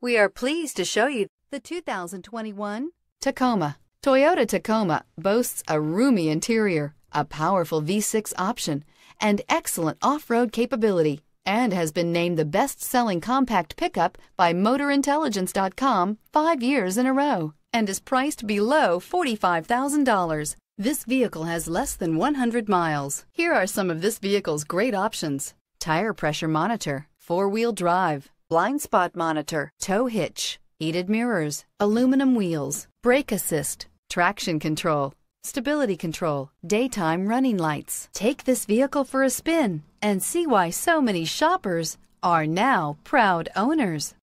We are pleased to show you the 2021 Tacoma. Toyota Tacoma boasts a roomy interior, a powerful V6 option, and excellent off-road capability, and has been named the best-selling compact pickup by MotorIntelligence.com five years in a row, and is priced below $45,000. This vehicle has less than 100 miles. Here are some of this vehicle's great options. Tire pressure monitor, four-wheel drive, blind spot monitor, tow hitch, heated mirrors, aluminum wheels, brake assist, traction control, stability control, daytime running lights. Take this vehicle for a spin and see why so many shoppers are now proud owners.